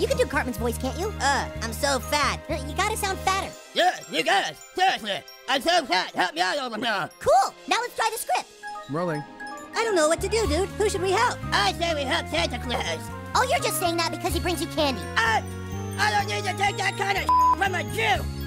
You can do Cartman's voice, can't you? Uh, I'm so fat. Uh, you gotta sound fatter. Yeah, you guys, seriously, I'm so fat. Help me out over here. Cool. Now let's try the script. Rolling. I don't know what to do, dude. Who should we help? I say we help Santa Claus. Oh, you're just saying that because he brings you candy. I, I don't need to take that kind of from a Jew.